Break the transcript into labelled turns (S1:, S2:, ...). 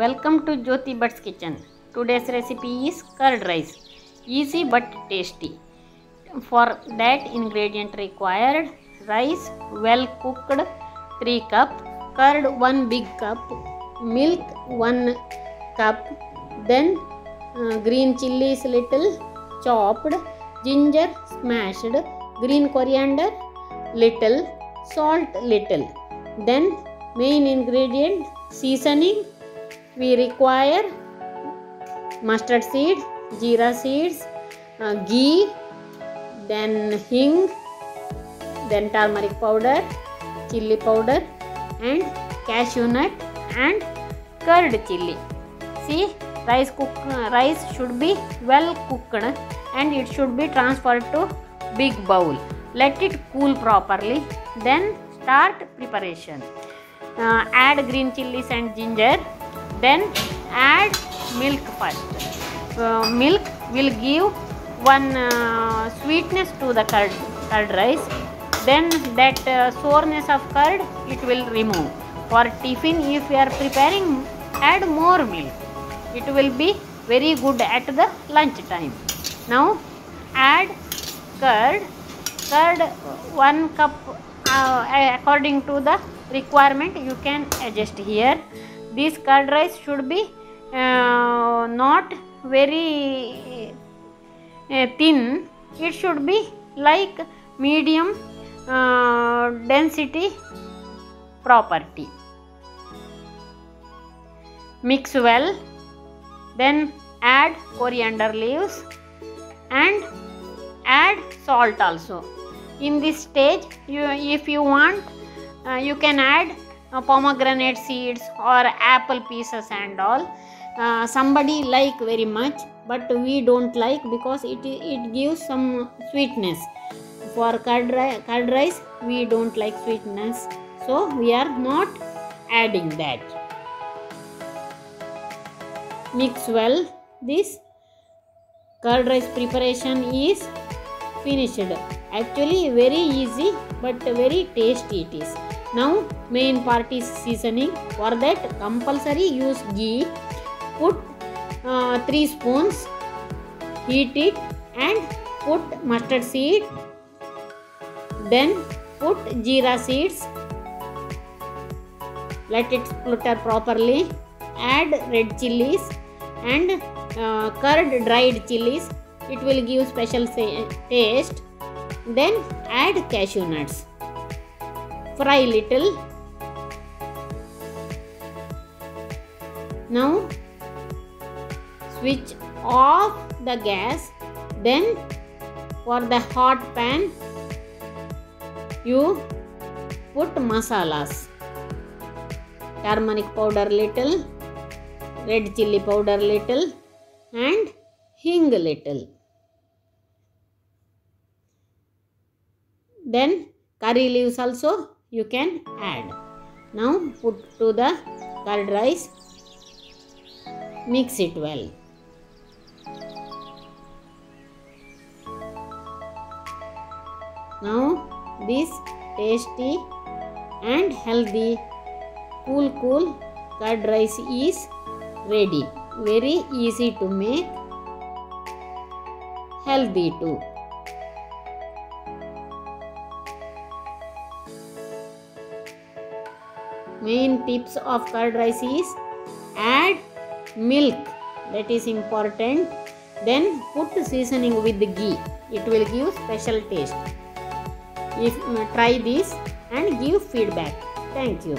S1: Welcome to Jyoti Butts kitchen today's recipe is curd rice easy but tasty for that ingredient required rice well cooked three cup curd one big cup milk one cup then green chillies little chopped ginger smashed green coriander little salt little then main ingredient seasoning we require mustard seed, jeera seeds, uh, ghee, then hing, then turmeric powder, chili powder, and cashew nut and curd chili. See, rice cook rice should be well cooked and it should be transferred to big bowl. Let it cool properly. Then start preparation. Uh, add green chilies and ginger. Then add milk first. Uh, milk will give one uh, sweetness to the curd, curd rice. Then that uh, soreness of curd it will remove. For tiffin, if you are preparing, add more milk. It will be very good at the lunch time. Now add curd. Curd one cup uh, according to the requirement you can adjust here. This curd rice should be uh, not very uh, thin. It should be like medium uh, density property. Mix well, then add coriander leaves and add salt also. In this stage, you, if you want, uh, you can add uh, pomegranate seeds or apple pieces and all. Uh, somebody like very much, but we don't like because it it gives some sweetness. For curd, curd rice, we don't like sweetness, so we are not adding that. Mix well. This curd rice preparation is finished. Actually, very easy but very tasty it is. Now, main part is seasoning. For that, compulsory use ghee. Put uh, 3 spoons, heat it, and put mustard seed. Then put jeera seeds. Let it splutter properly. Add red chilies and uh, curd dried chilies. It will give special taste. Then add cashew nuts. Fry little. Now switch off the gas. Then for the hot pan you put masalas. Turmeric powder little, red chili powder little and hing little. Then curry leaves also you can add. Now put to the curd rice. Mix it well. Now this tasty and healthy cool cool curd rice is ready. Very easy to make. Healthy too. Main tips of curd rice is add milk that is important. Then put seasoning with the ghee. It will give special taste. If uh, try this and give feedback. Thank you